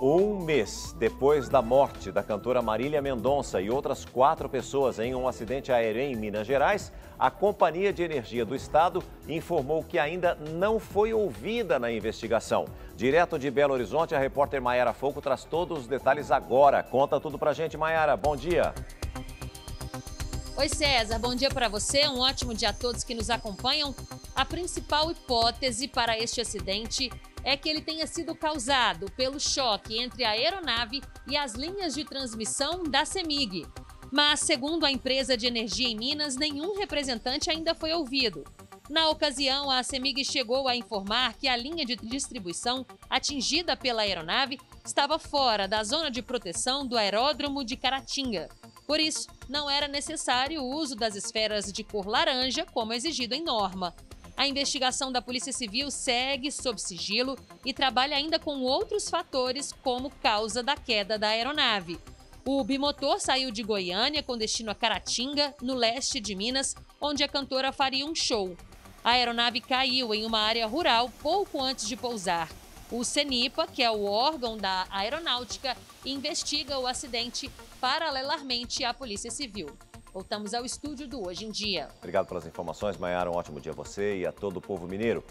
Um mês depois da morte da cantora Marília Mendonça e outras quatro pessoas em um acidente aéreo em Minas Gerais, a Companhia de Energia do Estado informou que ainda não foi ouvida na investigação. Direto de Belo Horizonte, a repórter Maiara Foco traz todos os detalhes agora. Conta tudo pra gente, Maiara. Bom dia. Oi, César. Bom dia para você. Um ótimo dia a todos que nos acompanham. A principal hipótese para este acidente é que ele tenha sido causado pelo choque entre a aeronave e as linhas de transmissão da CEMIG. Mas, segundo a empresa de energia em Minas, nenhum representante ainda foi ouvido. Na ocasião, a CEMIG chegou a informar que a linha de distribuição atingida pela aeronave estava fora da zona de proteção do aeródromo de Caratinga. Por isso, não era necessário o uso das esferas de cor laranja, como exigido em norma. A investigação da Polícia Civil segue sob sigilo e trabalha ainda com outros fatores, como causa da queda da aeronave. O bimotor saiu de Goiânia com destino a Caratinga, no leste de Minas, onde a cantora faria um show. A aeronave caiu em uma área rural pouco antes de pousar. O CENIPA, que é o órgão da aeronáutica, investiga o acidente paralelamente à Polícia Civil. Voltamos ao estúdio do Hoje em Dia. Obrigado pelas informações, Maiara. Um ótimo dia a você e a todo o povo mineiro.